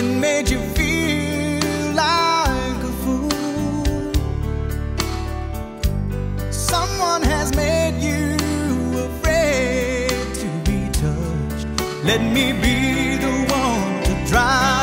and made you feel like a fool. Someone has made you afraid to be touched. Let me be the one to drive.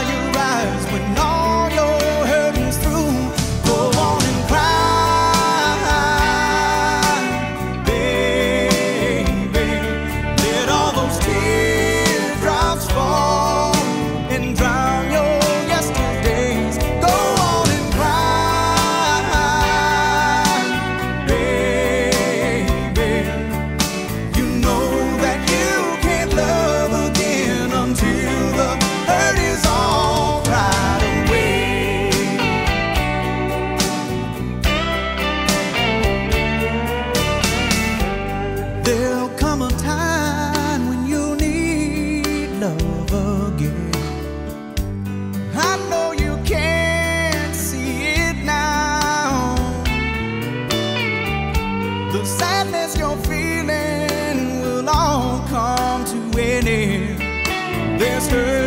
there's hurt.